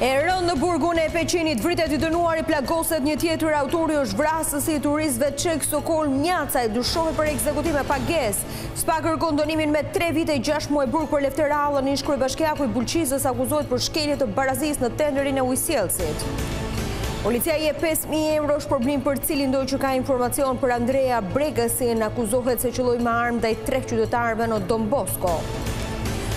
E rëndë në burgun e Peqinit, vritet i dënuari, plagoset një tjetër autori është vrasësi i turistëve çekë Sokol Mjacaj, dyshohet për ekzekutim me pagesë. SPAK kërkon dënimin me 3 vite 6 muaj burg për Lefter Allën, ish kryebashkiaku i Bulqizës akuzohet për shkelje të barazisë në tenderin e Ujësjellësit. Policia jep 5.000 euro shpërblim për cilindo që ka informacion për Andrea Bregasin, akuzohet se qëlloi me armë ndaj tre qytetarëve në Dombosko.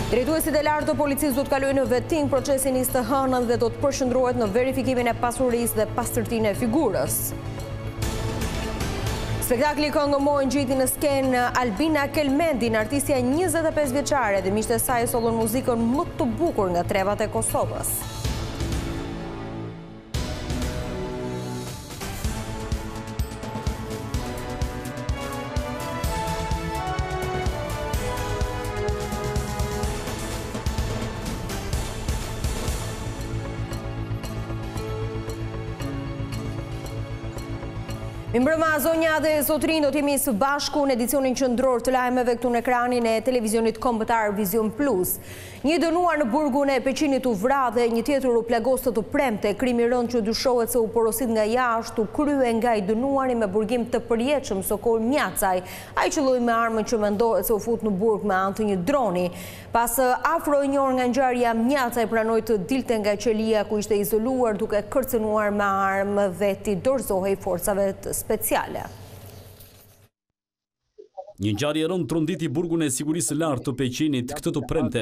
Drejtuesit e lartë të policisë do të kalojnë në vetting, procesi nis të hënën dhe do të përqendrohet në verifikimin e pasurisë dhe pastërtinë e figurës. Spektakli Këngë Moj ngjiti në skenë Albina Kelmendin, artistja 25 vjeçare dhe miqtë e saj sollën muzikën më të bukur nga trevat e Kosovës. Mirëmbrëma zonja dhe zotërinj do të jemi së bashku në edicionin qendror të lajmeve këtu në ekranin e televizionit kombëtar Vizion Plus. Një i dënuar në burgun e Peqinit u vra dhe një tjetër u plagos këtë të premte. Krimi i rëndë që dyshohet se u porosit nga jashtë u krye nga i dënuari me burgim të përjetshëm Sokol Mjacaj. Ai qëlloi me armën që mendohet se u fut në burg me anë të një droni. Pas afro një ore nga ngjarja, Mjacaj pranoi të dilte nga qelia ku ishte izoluar duke kërcënuar me armë dhe t'i dorëzohej forcave speciale. Një ngjarje e rëndë tronditi burgun e sigurisë së lartë të Peqinit këtë të premte.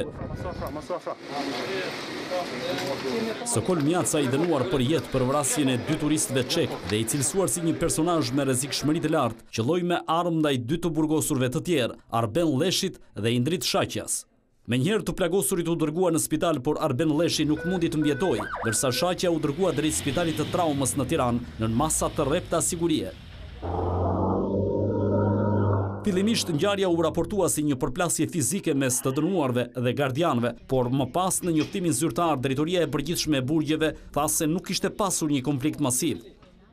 Sokol Mjacaj i dënuar për jetë për vrasjen e dy turistëve çekë dhe i cilësuar si një personazh me rrezikshmëri të lartë, qëlloi me armë ndaj dy të burgosurve të tjerë, Arben Lleshit dhe Indrit Shaqjas. Menjëherë të plagosurit u dërguan në spital, por Arben Lleshi nuk mundi të mbijetojë, ndërsa Shaqja u dërgua drejt Spitalit të Traumës në Tiranë, nën masa të rrepta sigurie. Fillimisht ngjarja u raportua si një përplasje fizike mes të dënuarve dhe gardianëve, por më pas në njoftimin zyrtar Drejtoria e Përgjithshme e Burgjeve tha se nuk kishte pasur një konflikt masiv.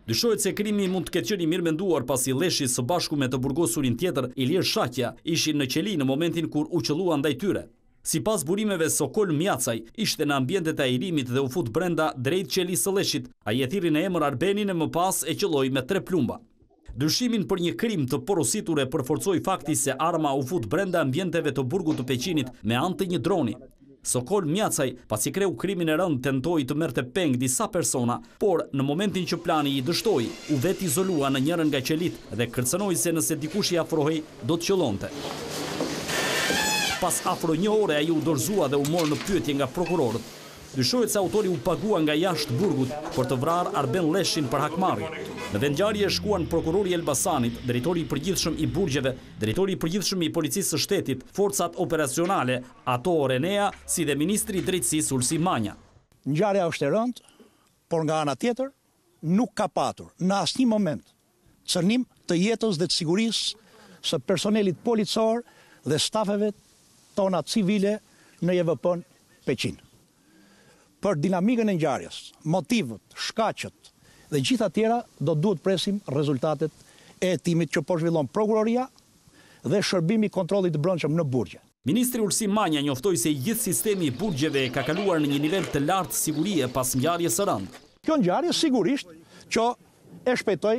Dyshohet se krimi mund të ketë qenë i mirëmenduar pasi Lleshi së bashku me të burgosurin tjetër, Ilir Shaqja, ishin në qeli në momentin kur u qëllua ndaj tyre. Sipas burimeve Sokol Mjacaj ishte në ambientet e ajrimit dhe u fut brenda drejt qelisë së Lleshit, ai e thirri në emër Arbenin e më pas e qëlloi me tre plumba. Dyshimin për një krim të porositur e përforcoi fakti se arma u fut brenda ambienteve të burgut të Peqinit me anë të një droni. Sokol Mjacaj, pasi kreu krimin e rëndë tentoi të merrte peng disa persona, por, në momentin që plani i dështoi, u vetëizolua në njërën nga qelitë dhe kërcënoi se nëse dikush i afrohej, do të qëllonte. Pas afro një ore ai u dorëzua dhe u mor në pyetje nga prokurorët. Dyshohet se autori u pagua nga jashtë burgut për të vrarë Arben Lleshin për hakmarrje. Në vendngjarje shkuan prokurori i Elbasanit, drejtori i përgjithshëm i burgjeve, drejtori i përgjithshëm i Policisë së Shtetit, Forcat Operacionale, ato RENEA, si dhe ministri i Drejtësisë Ulsi Manja. Ngjarja është e rëndë, por nga ana tjetër, nuk ka patur në asnjë moment cënim të jetës dhe të sigurisë së personelit policor dhe stafeve tona civile në IEVP-në Peqin. Për dinamikën e ngjarjes, motivet, shkaqet dhe gjitha tjera do duhet të presim rezultatet e hetimit që po zhvillon Prokuroria dhe Shërbimi i Kontrollit të Brendshëm në burgje. Ministri Ulsi Manja njoftoi se i gjithë sistemi i burgjeve ka kaluar në një nivel të lartë sigurie pas ngjarjes së rëndë. Kjo ngjarje sigurisht që e shpejtoi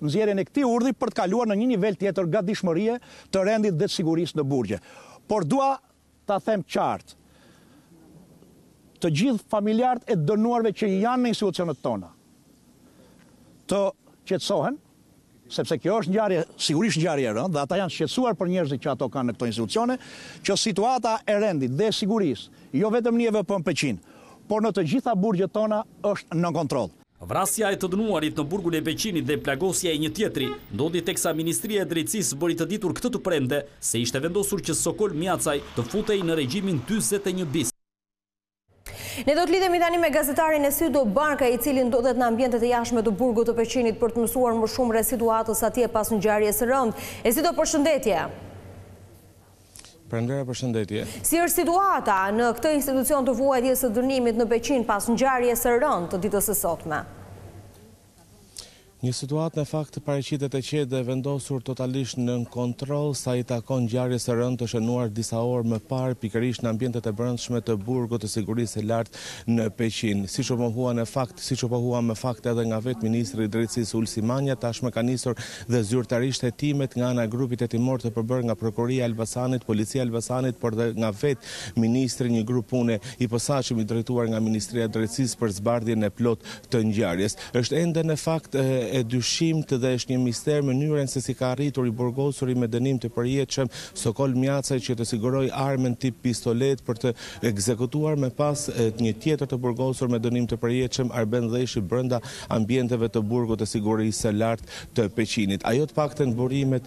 nxjerrjen e këtij urdhri për të kaluar në një nivel tjetër gatishmërie të rendit dhe të sigurisë në burgje. Por dua Ta them qartë, të gjithë familjarët e të dënuarve që janë në institucionet tona të qetësohen, sepse kjo është ngjarje, sigurisht ngjarje e rëndë dhe ata janë të shqetësuar për njerëzit që ato kanë në këto institucione, që situata e rendit dhe e sigurisë, jo vetëm në IEVP-në Peqin, por në të gjitha burgjet tona është nën kontroll. Vrasja e të dënuarit në burgun e Peqinit dhe plagosja e një tjetri, ndodhi teksa Ministria e Drejtësisë bëri të ditur këtë të premte se ishte vendosur që Sokol Mjacaj të futej në regjimin dyzet e një bis. Ne do të lidhemi tani me gazetarin Esido Barka, i cili ndodhet në ambientet e jashtme të burgut të Peqinit për të mësuar më shumë rreth situatës atje pas ngjarjes së rëndë. Esido, përshëndetje! Prandera përshëndetje. Si është situata në këtë institucion të vuajtjes së dënimit në Peqin pas ngjarjes së rëndë të ditës së sotme? Një situatë në fakt paraqitet e qetë dhe e vendosur totalisht nën kontroll sa i takon ngjarjes së rëndë të shënuar disa orë më parë pikërisht në ambientet e brendshme të Burgut të Sigurisë së Lartë në Peqin. Siç u pohua në fakt, siç u pohua në fakt edhe nga vetë ministri i Drejtësisë Ulsi Manja, tashmë ka nisur dhe zyrtarisht hetimet nga ana e grupit hetimor të përbërë nga Prokuroria e Elbasanit, Policia e Elbasanit, por dhe nga vetë ministri një grup pune i posaçëm i drejtuar nga Ministria e Drejtësisë për zbardhjen e plotë të ngjarjes. Është ende në fakt e dyshimtë dhe është një mister mënyrën se si ka arritur i burgosuri me dënim të përjetshëm Sokol Mjacaj që të sigurojë armën tip pistoletë për të ekzekutuar më pas një tjetër të burgosur me dënim të përjetshëm Arben Lleshi brenda ambienteve të Burgut të Sigurisë së Lartë të Peqinit. Ajo të paktën burimet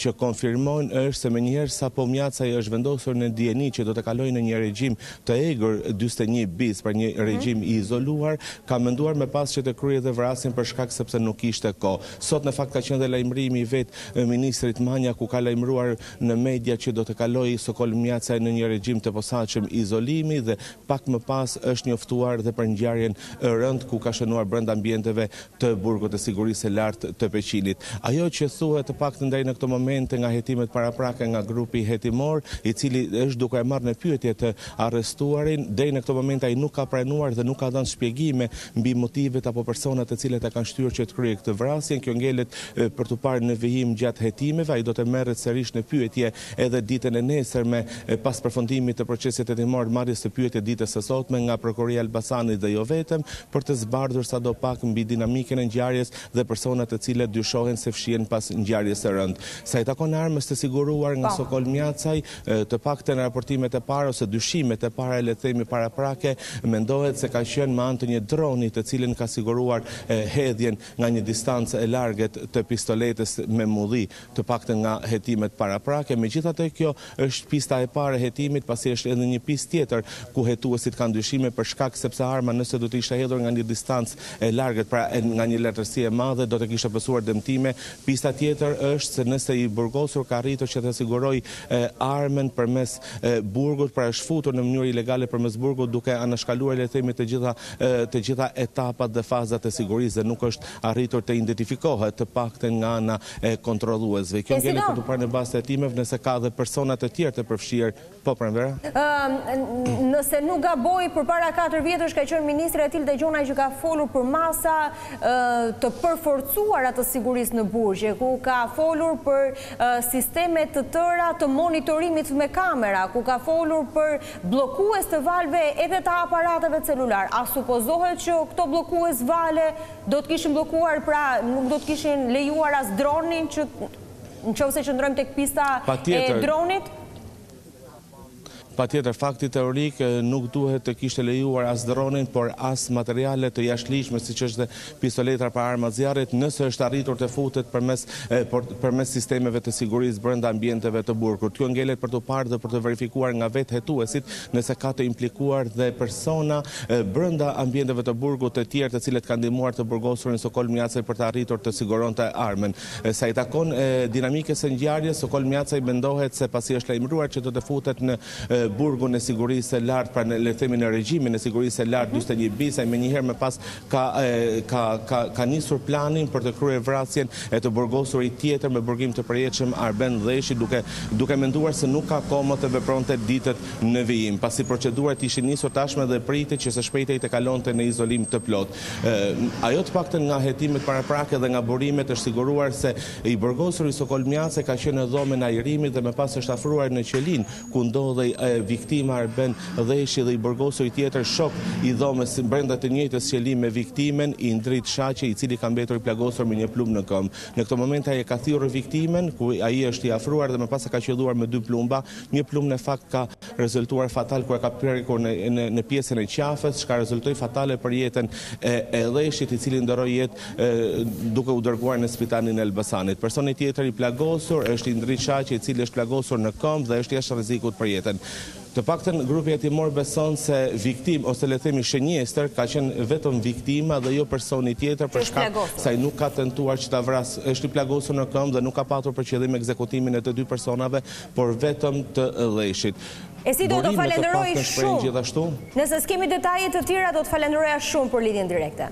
që konfirmojnë është se menjëherë sapo Mjacaj është vendosur në dijeni që do të kalojë në një regjim të egër dyzet e një bis pra një regjim i izoluar ka menduar më pas që të kryejë dhe vrasjen për shkak sepse nuk kishte kohë. Sot në fakt ka qenë dhe lajmërimi i vetë ministrit Manja, ku ka lajmëruar në media që do të kalojë Sokol Mjacaj në një regjim të posaçëm izolimi dhe pak më pas është njoftuar dhe për ngjarjen e rëndë ku ka shënuar brenda ambienteve të Burgut të Sigurisë së Lartë të Peqinit. Ajo që thuhet të paktën deri në këto momente nga hetimet paraprake nga grupi hetimor, i cili është duke e marrë në pyetje të arrestuarin, deri në këto momente ai nuk ka pranuar dhe nuk ka dhënë shpjegime mbi motivet apo personat të cilët e kanë shtyrë që të kryejë këtë vrasjen, kjo ngelet për t'u parë në vijim gjatë hetimeve, ai do të merret sërish në pyetje edhe ditën e nesërme, pas përfundimit të procesit hetimor, marrjes në pyetje ditës së sotme nga prokuroria e Elbasanit dhe jo vetëm, për të zbardhur sado pak mbi dinamikën e ngjarjes dhe personat të cilët dyshohen se fshihen pas ngjarjes së rëndë. Sa i takon armës të siguruar nga Sokol Mjacaj, të paktën raportimet e para ose dyshimet e para le të themi paraprake, mendohet se ka qenë me anë të një droni të cilin ka siguruar hedhjen. Nga një distancë e largët të pistoletës me mulli, të paktën nga hetimet paraprake. Megjithatë, kjo është pista e parë e hetimit, pasi është edhe një pistë tjetër ku hetuesit kanë dyshime për shkak sepse arma nëse do të ishte hedhur nga një distancë e largët, pra nga një lartësi e madhe, do të kishte pësuar dëmtime. Pista tjetër është se nëse i burgosur ka arritur që ta sigurojë armën përmes burgut, pra është futur në mënyrë ilegale përmes burgut duke anashkaluar le të themi të gjitha të gjitha etapat dhe fazat e sigurisë dhe nuk është arritur të identifikohet, të paktën nga ana e kontrolluesve. Kjo ngele për t'u parë në bazë të hetimeve nëse ka dhe persona të tjerë të përfshirë. Po, Pranvera? Nëse nuk gaboj, përpara katër vjetësh ka qenë ministrja Etilda Gjonaj që ka folur për masa të përforcuara të sigurisë në burgje, ku ka folur për sisteme të tëra të monitorimit me kamera, ku ka folur për bllokues të valëve edhe të aparateve celular, a supozohet që këto bllokues vale do të kishin bllokuar pra nuk do të kishin lejuar as dronin që në qoftë se qëndrojmë tek pista e dronit? Patjetër, fakti teorik nuk duhet të kishte lejuar as dronin por as materiale të jashtëligjshme siç është dhe pistoletë apo arma e zjarrit, nëse është arritur të futet përmes përmes sistemeve të sigurisë brenda ambienteve të burgut. Kjo ngelet për t'u parë dhe për t'u verifikuar nga vetë hetuesit nëse ka të implikuar dhe persona brenda ambienteve të burgut të tjerë të cilët kanë ndihmuar të burgosurin Sokol Mjacaj për të arritur të siguronte armën. Sa i takon dinamikës së ngjarjes, Sokol Mjacaj mendohet se pasi është lajmëruar që do të futet në burgun e sigurisë së lartë, pra le të themi në regjimin e sigurisë së lartë dyzet e një bis, ai menjëherë më pas ka ka ka ka nisur planin për të kryer vrasjen e të burgosurit tjetër me burgim të përjetshëm Arben Lleshi duke duke menduar se nuk ka kohë më të vepronte ditët në vijim pasi procedurat ishin nisur tashmë dhe pritej që së shpejti ai të kalonte në izolim të plotë ajo të paktën nga hetimet paraprake dhe nga burimet është siguruar se i burgosuri Sokol Mjacaj ka qenë në dhomën e ajrimit dhe më pas është afruar në qelinë ku ndodhej viktima Arben Lleshi dhe i burgosuri tjetër shok i dhomës brenda të njëjtës qeli me viktimën, Indrit Shaqe, i cili ka mbetur i plagosur me një plumb në këmbë. Në këto momente ai e ka thirrur viktimën, ku ai është afruar dhe më pas e ka qëlluar me dy plumba, një plumb në fakt ka rezultuar fatal kur e ka prekur në në pjesën e qafës, çka rezultoi fatale për jetën e Lleshit, i cili ndërroi jetë duke u dërguar në spitalin e Elbasanit. Personi tjetër i plagosur është Indrit Shaqe, i cili është plagosur në këmbë dhe është jashtë rrezikut për jetën. Të paktën grupi hetimor beson se viktimë ose le të themi shënjestër ka qenë vetëm viktima dhe jo personi tjetër për shkak se ai nuk ka tentuar që ta vrasë. Është i plagosur në këmbë dhe nuk ka patur për qëllim ekzekutimin e të dy personave, por vetëm të Lleshit. Burime të paktën shprehin gjithashtu. Nëse s'kemi detaje të tjera do të të falënderoja shumë për lidhjen direkte.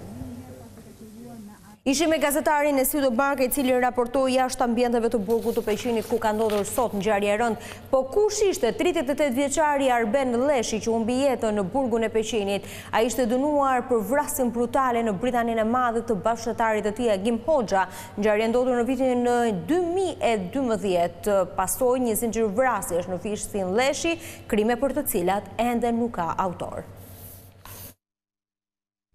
Ishim me gazetarin Esi Dobarke i cili raportoi jashtë ambienteve të burgut të Peqinit ku ka ndodhur sot ngjarje e rëndë. Po kush ishte 38 vjeçari Arben Lleshi që humbi jetën në burgun e Peqinit? Ai ishte dënuar për vrasjen brutale në Britaninë e Madhe të bashkëfshatarit të tij Agim Hoxha, ngjarje e ndodhur në vitin 2012, pasoi një zinxhir vrasjesh në fisin Lleshi, krime për të cilat ende nuk ka autor.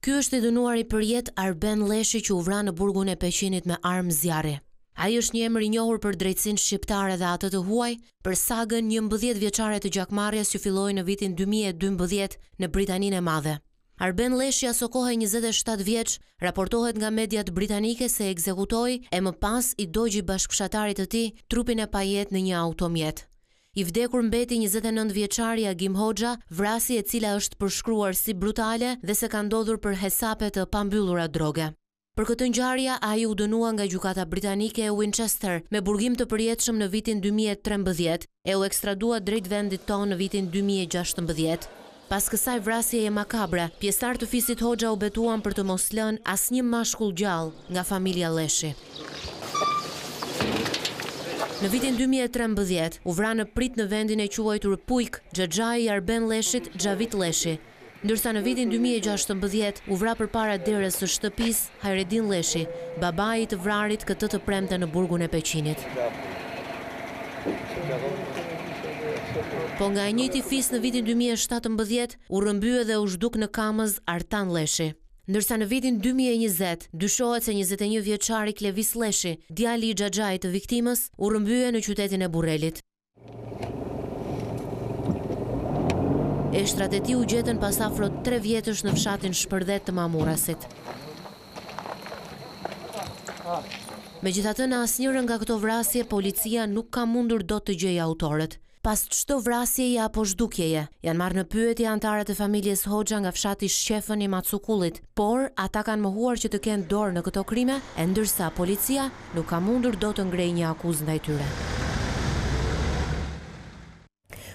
Ky është i dënuari përjetë Arben Lleshi që u vra në burgun e Peqinit me armë zjarri. Ai është një emër i njohur për drejtësinë shqiptare dhe atë të huaj, për sagën njëmbëdhjetë vjeçare të gjakmarrjes që filloi në vitin dy mijë e dymbëdhjetë në Britaninë e Madhe. Arben Lleshi asokohe njëzet e shtatë vjeç, raportohet nga mediat britanike se ekzekutoi e më pas i dogji bashkëfshatarit të tij trupin e pajetë në një automjet. I vdekur mbeti njëzet e nëntë vjeçari Agim Hoxha, vrasje e cila është përshkruar si brutale dhe se ka ndodhur për hesape të pambyllura droge. Për këtë ngjarje ai u dënua nga Gjykata Britanike e Winchester me burgim të përjetshëm në vitin dy mijë e trembëdhjetë e u ekstradua drejt vendit tonë në vitin dy mijë e gjashtëmbëdhjetë. Pas kësaj vrasjeje makabre, pjesëtarë të fisit Hoxha u betuan për të mos lënë asnjë mashkull gjallë nga familja Lleshi. Në vitin dy mijë e trembëdhjetë, u vra në pritë në vendin e quajtur Pujk, xhaxhai i Arben Lleshit, Xhavit Lleshi. Ndërsa në vitin dy mijë e gjashtëmbëdhjetë, u vra përpara derës së shtëpisë, Hajredin Lleshi, babai i të vrarit këtë të premte në burgun e Peqinit. Po nga i njëjti fis në vitin dy mijë e shtatëmbëdhjetë u rrëmbye dhe u zhduk në Kamëz Artan Lleshi. Ndërsa në vitin dy mijë e njëzet, dyshohet se njëzet e një vjeçari Klevis Lleshi, djali i xhaxhait të viktimës, u rrëmbye në qytetin e Burrelit. Eshtrat e tij u gjetën pas afro tre vjetësh në fshatin Shpërdhet të Mamurrasit. Megjithatë në asnjërën nga këto vrasje, policia nuk ka mundur dot të gjejë autorët. Pas çdo vrasjeje apo zhdukjeje, janë marrë në pyetje anëtarët e familjes Hoxha nga fshati Shqefën i Macukullit, por ata kanë mohuar që të kenë dorë në këto krime, e ndërsa policia nuk ka mundur dot të ngrejë një akuzë ndaj tyre.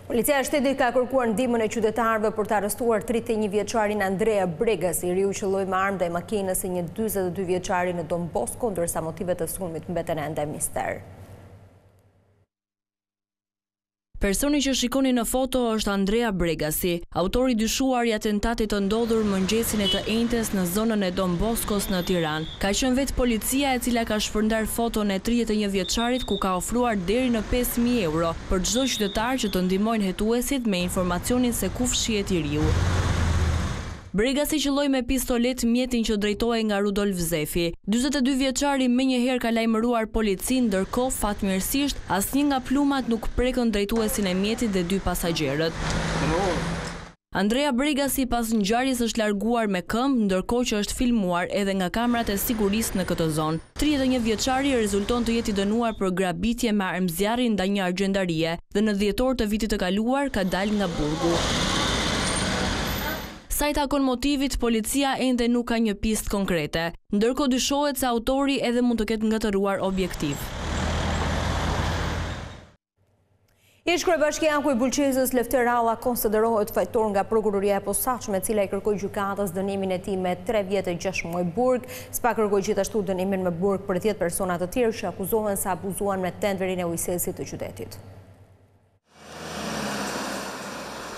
Policia e Shtetit ka kërkuar ndihmën e qytetarëve për të arrestuar tridhjetë e një vjeçarin Andrea Bregasi, i riu qëlloi me armë ndaj makinës së një dyzet e dy vjeçari në Don Bosco, ndërsa motivet e sulmit mbeten ende mister. Personi që shikoni në foto është Andrea Bregasi, autori i dyshuar i atentatit të ndodhur mëngjesin e të enjtes në zonën e Don Boskos në Tiranë. Ka qenë vetë policia e cila ka shpërndarë foton e tridhjetë e një vjeçarit ku ka ofruar deri në pesë mijë euro për çdo qytetar që të ndihmojnë hetuesit me informacionin se ku fshihet i riu. Bregasi qëlloi me pistoletë mjetin që drejtohej nga Rudolf Zefi. Dyzet e dy vjeçari menjëherë ka lajmëruar policinë, ndërkohë, fatmirësisht, asnjë nga plumbat nuk prekën drejtuesin e mjetit dhe dy pasagjerët. Andrea Bregasi pas ngjarjes është larguar me këmbë, ndërkohë që është filmuar edhe nga kamerat e sigurisë në këtë zonë. Tridhjetë e një vjeçari rezulton të jetë i dënuar për grabitje me armë zjarri ndaj një argjendarie dhe në dhjetor të vitit të kaluar ka dalë nga burgu. Sa i takon motivit, policia ende nuk ka një pistë konkrete. Ndërkohë dyshohet se autori edhe mund të ketë ngatërruar objektiv. Ish-kryebashkiaku i Bulqizës, Lefter Alla, konsiderohet fajtor nga prokuroria e posaçme, e cila i kërkoi gjykatës dënimin e tij me tre vjet e gjashtë muaj burg. SPAK kërkoi gjithashtu dënimin me burg për dhjetë persona të tjerë që akuzohen se abuzuan me tenderin e ujësjellësit të qytetit.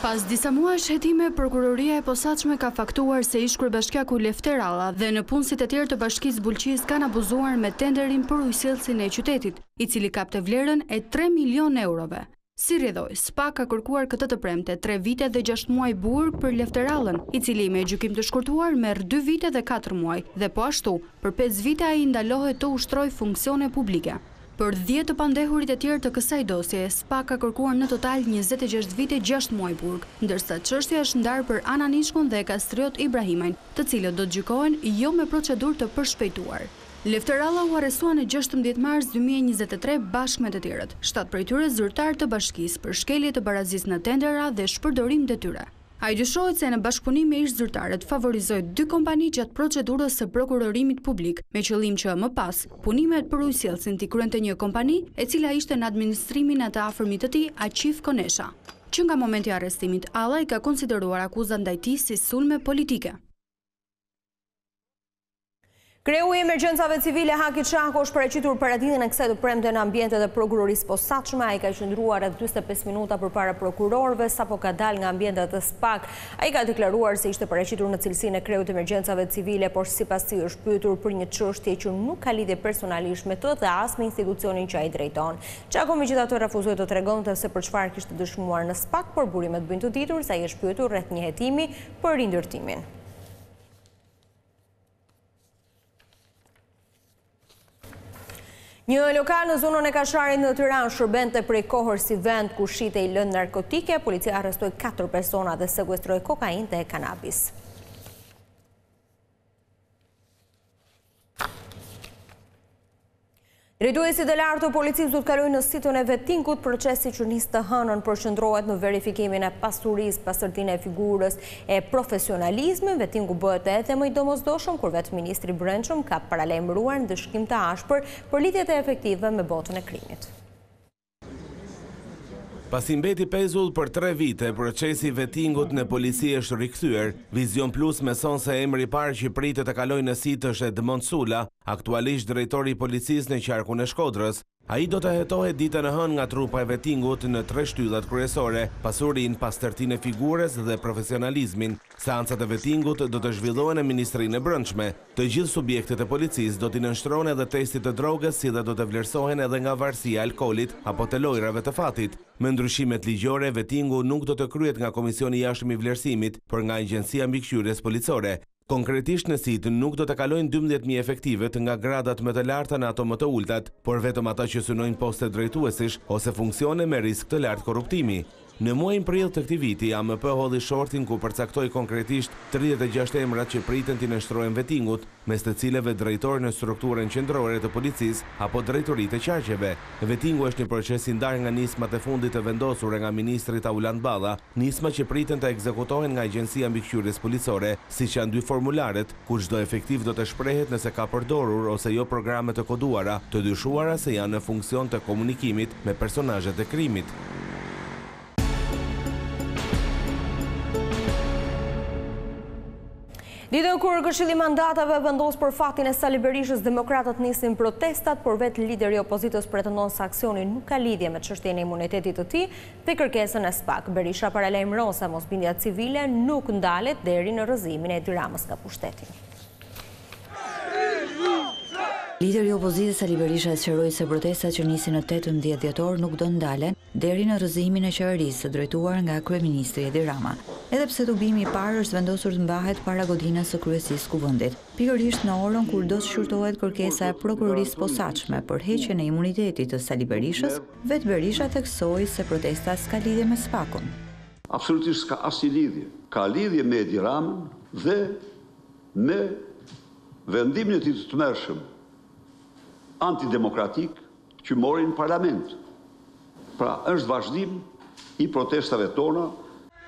Pas disa muajsh hetime, prokuroria e posaçme ka faktuar se ish-kryebashkiaku Lefter Alla dhe nëpunësit e tjerë të Bashkisë Bulqizë kanë abuzuar me tenderin për ujësjellësin e qytetit, i cili kapte vlerën e tre milionë eurove. Si rrjedhojë, spak ka kërkuar këtë të premte tre vite dhe gjashtë muaj burg për Lefter Allën, i cili me gjykim të shkurtuar merr dy vite dhe katër muaj dhe po ashtu, për pesë vite ai ndalohet të ushtrojë funksione publike. Për dhjetë të pandehurit e tjerë të kësaj dosjeje, spak ka kërkuar në total njëzet e gjashtë vite gjashtë muaj burg, ndërsa çështja është ndarë për Ana Nishkun dhe Kastriot Ibrahimajn, të cilët do të gjykohen jo me procedurë të përshpejtuar. Lefter Alla u arrestua në gjashtëmbëdhjetë mars dy mijë e njëzet e tre bashkë me të tjerët, shtatë prej tyre zyrtarë të bashkisë, për shkelje të barazisë në tendera dhe shpërdorim detyre. Ai dyshohet se në bashkëpunim me ish-zyrtarët favorizoi dy kompani gjatë procedurës së prokurimit publik me qëllim që, më pas, punimet për ujësjellësin t'i kryente një kompani, e cila ishte në administrimin e të afërmit të tij, Aqif Konesha. Që nga momenti i arrestimit, Alla i ka konsideruar akuzat ndaj tij si sulme politike. Kreu i Emergjencave Civile Haki Çako është paraqitur paraditen e kësaj të premte në ambientet e Prokurorisë së Posaçme. Ai ka qëndruar rreth dyzet e pesë minuta përpara prokurorëve sapo ka dalë nga ambientet e spak. Ai ka deklaruar se ishte paraqitur në cilësinë e kreut të Emergjencave Civile, por sipas tij është pyetur për një çështje që nuk ka lidhje personalisht me të dhe as me institucionin që ai drejton. Çako megjithatë refuzoi të tregonte se për çfarë kishte dëshmuar në spak, por burimet bëjnë të ditur se ai është pyetur rreth një hetimi për rindërtimin. Një lokal në zonën e Kasharit në Tiranë shërbente prej kohësh si vend ku shitej lëndë narkotike, policia arrestoi 4 persona dhe sekuestroi kokainë dhe kanabis. Drejtuesit e lartë të policisë do të kalojnë në sitën e Vettingut, procesi që nis të hënën përqendrohet në verifikimin e pasurisë, pastërtinë e figurës e profesionalizmin. Vettingu bëhet edhe më i domosdoshëm kur vetë ministri i Brendshëm ka paralajmëruar ndëshkim të ashpër për lidhjet e efektivëve me botën e krimit. Pasi mbeti pezull për tre vite, procesi i Vettingut në polici është rikthyer. Vizion Plus mëson se emri i parë që pritet të kalojë në sitë është Edmond Sula, aktualisht drejtor i policisë në qarkun e Shkodrës. Ai do të hetohet ditën e hënë nga trupa e Vettingut në tre shtyllat kryesore, pasurinë, pastërtinë e figurës dhe profesionalizmin. Seancat e Vettingut do të zhvillohen në Ministrinë e Brendshme. Të gjithë subjektet e policisë do t'i nënshtrohen edhe testit të drogës si dhe do të vlerësohen edhe nga varësia e alkoolit apo të lojërave të fatit. Me ndryshimet ligjore, Vettingu nuk do të kryhet nga Komisioni i Jashtëm i Vlerësimit, por nga Agjencia e Mbikëqyrjes Policore. Konkretisht në sitë nuk do të kalojnë dymbëdhjetë mijë efektivët nga gradat më të larta në ato më të ulëtat, por vetëm ata që synojnë poste drejtuesish ose funksione me risk të lartë korruptimi. Në muajin prill të këtij viti, AMP hodhi shortin ku përcaktoi konkretisht tridhjetë e gjashtë emrat që priten t'i nënshtrohen Vettingut, mes të cilëve drejtorë në strukturën qendrore të policisë apo drejtoritë e qarqeve. Vettingu është një proces i ndarë nga nismat e fundit të vendosura nga ministri Taulant Balla, nisma që priten të ekzekutohen nga Agjencia e Mbikëqyrjes Policore, siç janë dy formularet, ku çdo efektiv do të shprehet nëse ka përdorur ose jo programe të koduara, të dyshuara se janë në funksion të komunikimit me personazhet e krimit. Ditën kur Këshilli i Mandateve vendos për fatin e Sali Berishës, demokratët nisin protestat, por vetë lideri i opozitës pretendon se aksioni nuk ka lidhje me çështjen e imunitetit të tij, dhe kërkesën e SPAK, Berisha paralajmëron se mosbindja civile nuk ndalet deri në rrëzimin e Edi Ramës nga pushteti. Lideri i opozitës Sali Berisha sqaroi se protestat që nisin në tetëmbëdhjetë dhjetor nuk do ndalen deri në rrëzimin e qeverisë së drejtuar nga kryeministri Edi Rama. Edhe pse tubimi i parë është vendosur të mbahet para godinës së kryesisë së Kuvendit, Pikërisht në orën kur do të shqyrtohet kërkesa e Prokurorisë së Posaçme për heqjen e imunitetit të Sali Berishës, vetë Berisha theksoi se protesta s'ka lidhje me SPAK-un. Absolutisht s'ka asnjë lidhje. Ka lidhje me Edi Ramën dhe me vendimin e tij të tmerrshëm antidemokratik, që mori në parlament, pra është vazhdim i protestave tona.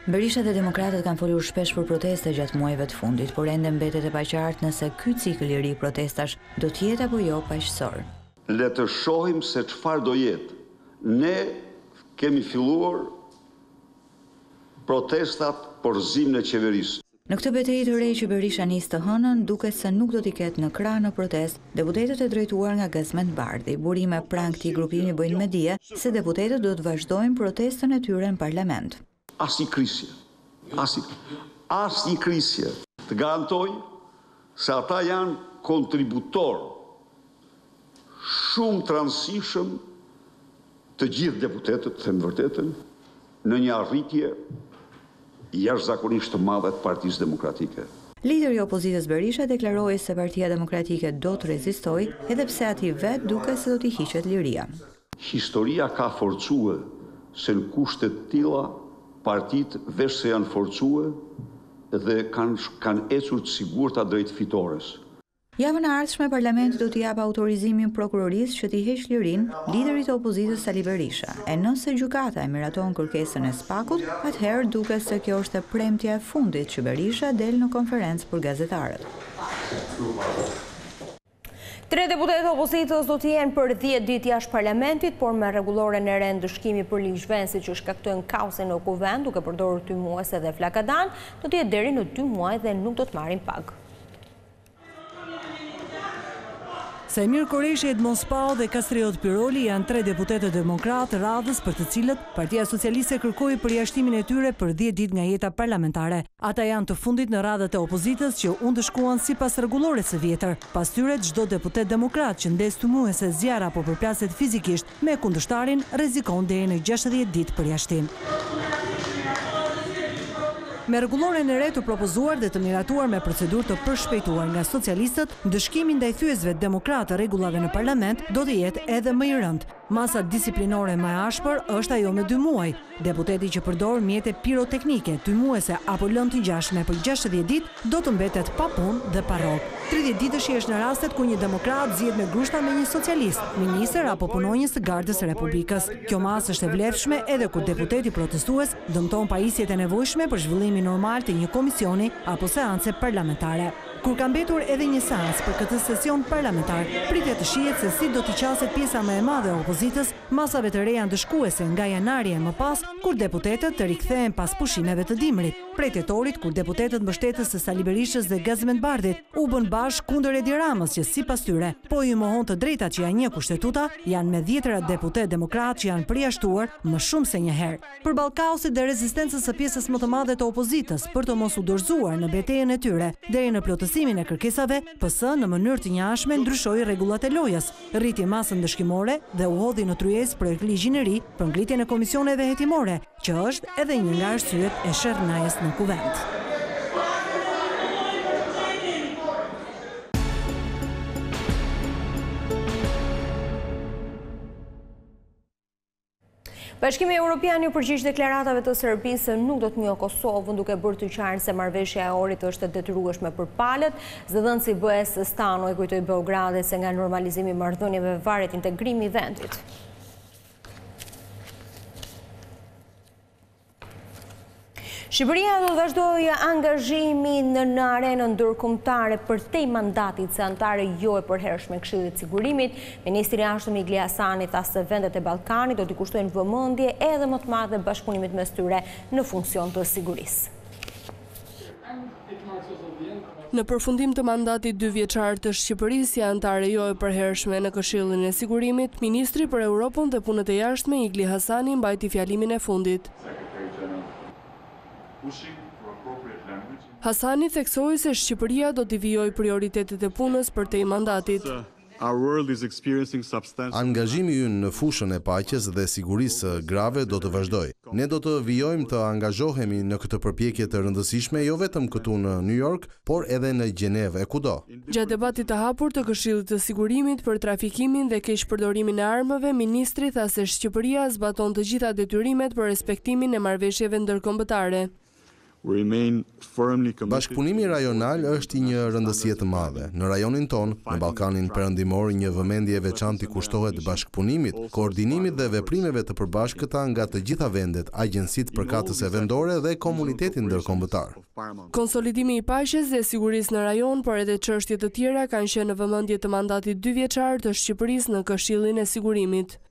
Berisha dhe demokratët kanë folur shpesh për protesta gjatë muajve të fundit, por ende mbetet e paqartë nëse ky cikël i ri protestash do të jetë apo jo paqësor. Le të shohim se çfarë do jetë. Ne kemi filluar protestat për rrëzimin e qeverisë. Në këtë betejë të re që Berisha nis të hënën, duket se nuk do t'i ketë në krah në protestë deputetët e drejtuar nga Gazment Bardhi. Burime pranë këtij grupimi bëjnë me dije se deputetët do të vazhdojnë protestën e tyre në Parlament. Asnjë krisje, asnjë krisje! Të garantoj se ata janë kontributorë Shumë të rëndësishëm të gjithë deputetët të them vërtetën në një arritje jashtëzakonisht të madhe të Partisë Demokratike. Lideri i opozitës Berisha deklaroi se Partia Demokratike do të rezistojë edhe pse atij vetë duket se do t'i hiqet liria. Historia ka forcue se në kushte të tilla partitë veç se janë forcue dhe kanë kanë ecur të sigurta drejt fitores. Javën e ardhshme Parlamenti do t'i japë autorizimin Prokurorisë që t'i heqë lirinë liderit të opozitës Sali Berisha. E nëse gjykata e miraton kërkesën e SPAK-ut, atëherë duket se kjo është e premtja e fundit që Berisha del në konferencë për gazetarët. Tre deputetë të opozitës do të jenë për dhjetë ditë jashtë Parlamentit, por me rregulloren e re ndëshkimi për ligjvënësit që shkaktojnë kaosin në Kuvend duke përdorur tymuese dhe flakadanë, do të jetë deri në dy muaj dhe nuk do të marrin pagë. Saimir Korreshi, Edmond Spaho dhe Kastriot Piroli janë tre deputetë demokratë të radhës për të cilët Partia Socialiste kërkoi përjashtimin e tyre për dhjetë ditë nga jeta parlamentare. Ata janë të fundit në radhët e opozitës që u ndëshkuan sipas rregullores së vjetër. Pas tyre çdo deputet demokrat që ndez tymuese, zjarr apo përplaset fizikisht me kundërshtarin rrezikon deri në gjashtëdhjetë ditë përjashtim. Me rregulloren e re të propozuar dhe të miratuar me procedurë të përshpejtuar nga socialistët, ndëshkimi ndaj thyesve demokratë të rregullave në Parlament do të jetë edhe më i rëndë. Masa disiplinore më e ashpër është ajo me dy muaj, Deputeti që përdor mjete piroteknike, tymuese apo lëndë të ngjashme për gjashtëdhjetë ditë do të mbetet pa punë dhe pa rrogë. Tridhjetëditëshi është në rastet kur një demokrat zihet me grushta me një socialist, ministër apo punonjës të Gardës së Republikës. Kjo masë është e vlefshme edhe kur deputeti protestues dëmton pajisjet e nevojshme për zhvillimin normal të një komisioni apo seance parlamentare. Kur ka mbetur edhe një seancë për këtë sesion parlamentar, pritet të shihet se si do t'i qaset pjesa më e madhe e opozitës masave të reja ndëshkuese nga janari e më pas, kur deputetët të rikthehen pas pushimeve të dimrit. Prej tetorit, kur deputetët mbështetës të Sali Berishës dhe Gazment Bardhit u bënë bashkë kundër Edi Ramës që sipas tyre po u mohon të drejtat që ua njeh Kushtetuta, janë me dhjetëra deputetë demokratë që janë përjashtuar më shumë se një herë. Përballë kaosit dhe rezistencës së pjesës më të madhe të opozitës për të mos u dorëzuar në betejën e tyre deri në plotësimin e kërkesave, PS në mënyrë të njëanshme ndryshoi rregullat e lojës, rriti masën ndëshkimore dhe u hodhi në tryezë projektligjin e ri për ngritjen e komisioneve hetimore, që është edhe një nga arsyet e sherrnajes në Kuvend. Bashkimi Europian iu përgjigj deklaratave të Serbisë se nuk do të njohë Kosovën duke bërë të qartë se marrëveshja e Ohrit është e detyrueshme për palët. Zëdhënësi i BE-s Stano i kujtoi Beogradit se nga normalizimi i marrëdhënieve varet integrimi i vendit. Shqipëria do të vazhdojë angazhimin në arenën ndërkombëtare përtej mandatit si anëtare jo e përhershme e Këshillit të Sigurimit. Ministri i Jashtëm Igli Hasani tha se vendet e Ballkanit do t'i kushtojnë vëmendje edhe më të madhe bashkëpunimit mes tyre në funksion të sigurisë. Në përfundim të mandatit dyvjeçar të Shqipërisë si anëtare jo e përhershme në Këshillin e Sigurimit, ministri për Europën dhe Punët e Jashtme Igli Hasani mbajti fjalimin e fundit. Hasani theksoi se Shqipëria do t'i vijojë prioritetet e punës përtej mandatit. Our world is experiencing substantial impact. Angazhimi ynë në fushën e paqes dhe sigurisë së grave do të vazhdojë. Ne do të vijojmë të angazhohemi në këtë përpjekje të rëndësishme jo vetëm këtu në New York, por edhe në Gjenevë e kudo. Gjatë debatit të hapur të Këshillit të Sigurimit për trafikimin dhe keqpërdorimin e armëve, ministri tha se Shqipëria zbaton të gjitha detyrimet për respektimin e marrëveshjeve ndërkombëtare. Bashkëpunimi rajonal është i një rëndësie të madhe. Në rajonin tonë, në Ballkanin Perëndimor, një vëmendje e veçantë i kushtohet bashkëpunimit, koordinimit dhe veprimeve të përbashkëta nga të gjitha vendet, agjencitë përkatëse vendore dhe komunitetit ndërkombëtar. Konsolidimi i paqes dhe sigurisë në rajon, por edhe çështje të tjera kanë qenë në vëmendje të mandatit dyvjeçar të Shqipërisë në Këshillin e Sigurimit.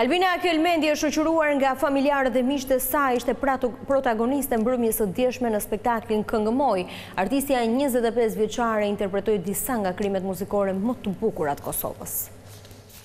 Albina Kelmendi e shoqëruar nga familjarët dhe miqtë e saj ishte protagoniste e mbrëmjes së djeshme në spektaklin Këngëmoj. Artistja 25 vjeçare interpretoi disa nga krijimet muzikore më të bukura të Kosovës.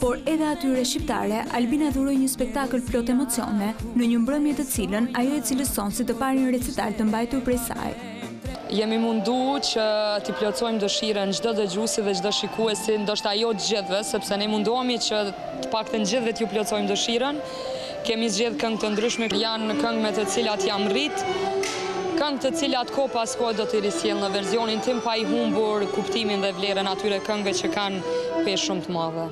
Por edhe atyre shqiptare, Albina dhuroi një spektakël plot emocione, në një mbrëmje të cilën ajo e cilëson si të parin recital të mbajtur prej saj. Jemi mundu që t'i plotësojmë dëshirën çdo dëgjuesi dhe çdo shikuesi, ndoshta jo të gjithëve, sepse ne mundohemi që të paktën gjithëve t'ua plotësojmë dëshirën, Kemi zgjedh këngë të ndryshme, janë këngë me të cilat jam rrit, këngë të cilat kohë pas kohe do t'i risjell në verzionin tim pa i humbur kuptimin dhe vlerën atyre këngëve që kanë peshë shumë të madhe.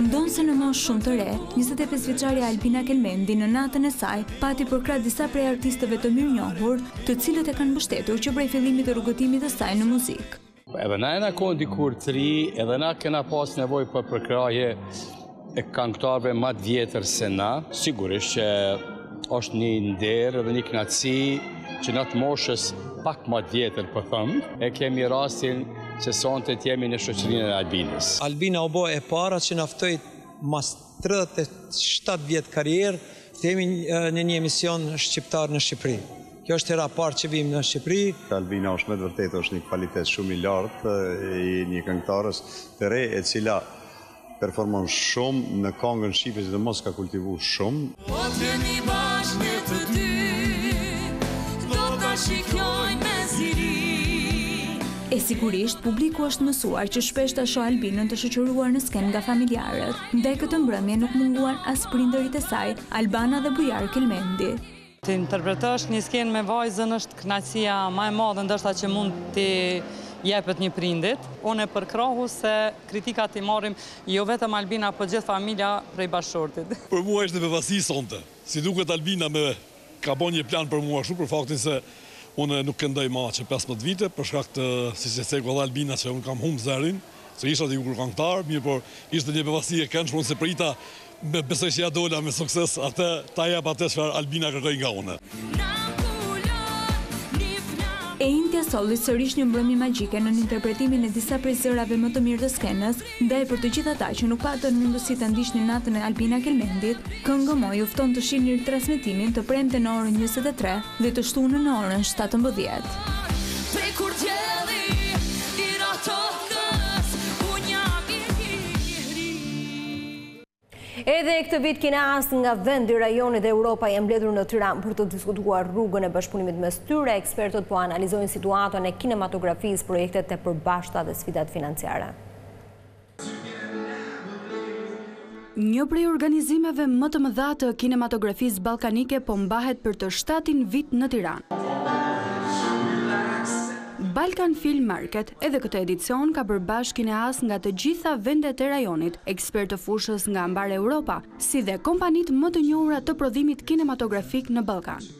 Ndonëse në moshë shumë të re, njëzet e pesë vjeçarja Albina Kelmendi në natën e saj pati përkrah disa prej artistëve të mirënjohur, të cilët e kanë mbështetur që prej fillimit të rrugëtimit të saj në muzikë. Edhe na kena konë dikur të ri, edhe na kena pas nevoj për përkrahje e kangtarëve ma të vjetër se na. Sigurisht që është një nder edhe një knaqsi që na të moshës pak ma të vjetër po them, e kemi rastin që sonte të jemi në shoqërinë e Albinës. Albina u bo e para që na ftoi mas 37 vjet karrierë, të jemi në një emision shqiptar në Shqipëri. Kjo është hera e parë që vijmë në Shqipëri. Albina është me të vërtetë është një kvalitet shumë i lartë i një këngëtares të re e cila performon shumë në kangën shqipe që domosdo ka kultivu shumë. Po të jemi bashkë një të dy, do të shikjoj me ziri. E sigurisht, publiku është mësuar që shpesh ta shohë Albinën të shoqëruar në skenë nga familjarët. Ndaj këtë mbrëmje nuk munguan as prindërit e saj, Albana dhe Bujar Kelmendi. Të interpretosh një skenë me vajzën është kënaqësia ma e madhe ndoshta që mund t'i jepet një prindit. Unë e përkrahu se kritikat i marrim jo vetëm Albina, po gjithë familja prej bashkëshortit. Për mua ishte befasi sonte. Si duket Albina me Ka bo një plan për mua kështu për faktin se unë nuk këndoj ma që pesëmbëdhjetë vite për shkak të siç e theksoi edhe Albina që unë kam humb zërin, se isha dikur këngëtar, mirëpo ishte një befasi e këndshme, unë se prita dhe besoj që ia dola me sukses atë ta jap atë çfarë Albina kërkoi nga unë. E enjtja solli sërish një mbrëmje magjike nën interpretimin e disa prej zërave më të mirë të skenës, Ndaj për të gjithë ata që nuk patën mundësi ta ndiqnin natën e Albina Kelmendit, Këngë Moj ju fton të shihni transmetimin të premten në orën njëzet e tre dhe të shtunën në orën shtatëmbëdhjetë. Edhe këtë vit kineastë nga vendi, rajoni dhe Europa janë mbledhur në Tiranë për të diskutuar rrugën e bashkëpunimit mes tyre. Ekspertët po analizojnë situatën e kinematografisë, projektet e përbashkëta dhe sfidat financiare. Një prej organizimeve më të mëdha të kinematografisë ballkanike po mbahet për të shtatin vit në Tiranë. Balkan Film Market edhe këtë edicion ka bërë bashkë kineastë nga të gjitha vendet e rajonit, ekspertë të fushës nga mbarë Europa, si dhe kompanitë më të njohura të prodhimit kinematografik në Ballkan.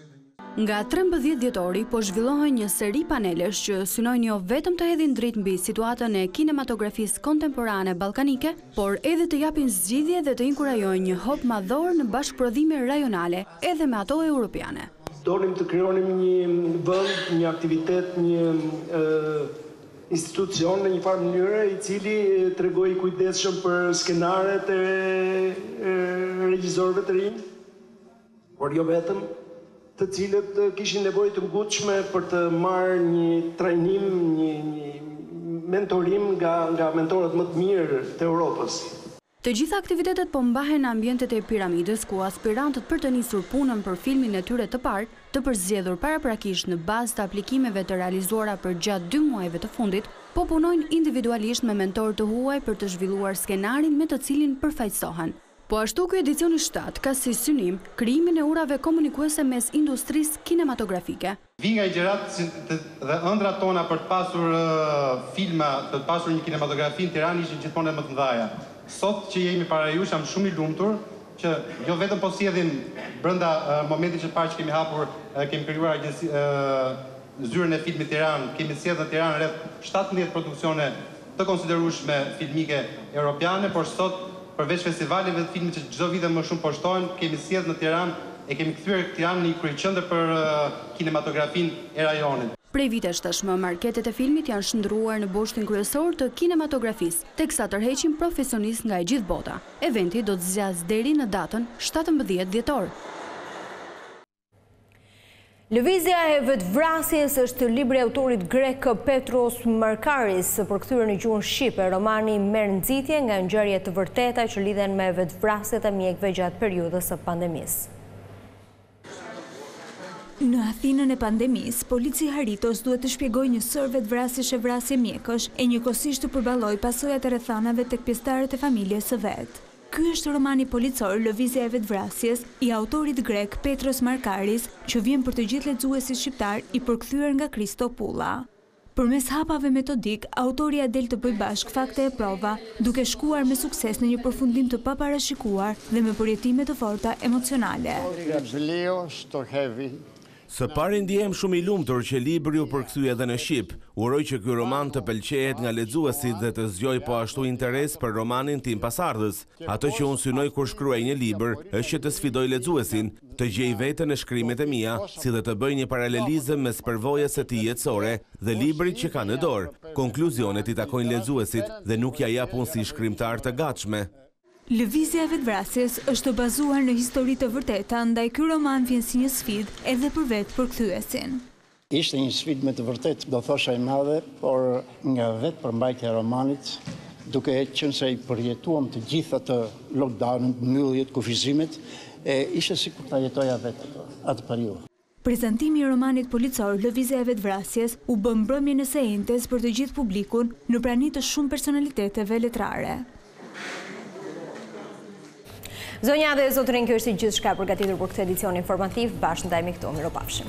Nga trembëdhjetë dhjetori po zhvillohen një seri panelesh që synojnë jo vetëm të hedhin dritë mbi situatën e kinematografisë kontemporane ballkanike, por edhe të japin zgjidhje dhe të inkurajojnë një hop madhor në bashkëprodhime rajonale edhe me ato europiane. Donim të krijonim një vend, një aktivitet, një institucion në një farë mënyre i cili tregohej i kujdesshëm për skenaret e regjizorëve të rinj, por jo vetëm, të cilët kishin nevojë të ngutshme për të marrë një trajnim, një mentorim nga mentorët më të mirë të Europës. Të gjitha aktivitetet po mbahen në ambientet e Piramidës, ku aspirantët për të nisur punën për filmin e tyre të parë, të përzgjedhur paraprakisht në bazë të aplikimeve të realizuara përgjatë dy muajve të fundit, po punojnë individualisht me mentorë të huaj për të zhvilluar skenarin me të cilin përfaqësohen. Po ashtu ky edicion i shtatë ka si synim krijimin e urave komunikuese mes industrisë kinematografike. Vij nga gjërat dhe ëndrrat tona për të pasur filma, për të pasur një kinematografi në Tiranë ishin gjithmonë edhe më të mëdhaja. Sot që jemi para jush jam shumë i lumtur që jo vetëm po sjellim brenda momentin të parë që kemi hapur kemi krijuar agjenci Zyrën e Filmit Tiranë, kemi sjellë në Tiranë rreth shtatëmbëdhjetë produksione të konsiderueshme filmike europiane, por sot përveç festivaleve të filmit që çdo vit e më shumë po shtohen, kemi sjellë në Tiranë, e kemi kthyer Tiranën në një kryeqendër për kinematografinë e rajonit. Prej vitesh tashmë, marketet e filmit janë shndërruar në boshtin kryesor të kinematografisë, teksa tërheqin profesionistë nga e gjithë bota. Eventi do të zgjasë deri në datën shtatëmbëdhjetë dhjetor. Lëvizja e vetëvrasjes është libri i autorit grek Petros Markaris, përkthyer në gjuhën shqipe. Romani merr nxitje nga ngjarje të vërteta që lidhen me vetëvrasjet e mjekëve gjatë periudhës së pandemisë. Në Athinën e pandemisë, polici Haritos duhet të shpjegojë një sërë vetëvrasjesh e vrasje mjekësh e njëkohësisht të përballojë pasojat e rrethanave tek pjesëtarët e familjes së vet. Ky është romani policor Lëvizja e vetëvrasjes, i autorit grek Petros Markaris, që vjen për të gjithë lexuesit shqiptarë, i përkthyer nga Kristo Pulla. Përmes hapave metodikë, autori ia del të bëjë bashkë fakte e prova, duke shkuar me sukses në një përfundim të paparashikuar dhe me përjetime të forta emocionale. Së pari ndihem shumë i lumtur që libri u përkthye edhe në shqip. Uroj që ky roman të pëlqehet nga lexuesit dhe të zgjojë po ashtu interes për romanin tim pasardhës. Atë që unë synoj kur shkruaj një libër është që të sfidoj lexuesin të gjejë veten në shkrimet e mia, si dhe të bëjë një paralelizëm mes përvojës së tij jetësore dhe librit që ka në dorë. Konkluzionet i takojnë lexuesit dhe nuk ia jap unë si shkrimtar të gatshme. Lëvizja e vetëvrasjes është e bazuar në histori të vërteta, ndaj ky roman vjen si një sfidë edhe për vetë përkthyesin. Ishte një sfidë me të vërtetë, do thosha e madhe, por nga vetë përmbajtja e romanit, duke qenë se i përjetuam të gjithë atë lockdown-in, mbylljet, kufizimet, e ishte sikur ta jetoja vetë atë periudhë. Prezantimi i romanit policor Lëvizja e vetëvrasjes u bë mbrëmjen e së enjtes për të gjithë publikun në prani të shumë personaliteteve letrare. Zonja dhe zotërinj kjo ishte gjithçka e përgatitur për këtë edicion informativ, bashkë ndahemi këtu, mirupafshim.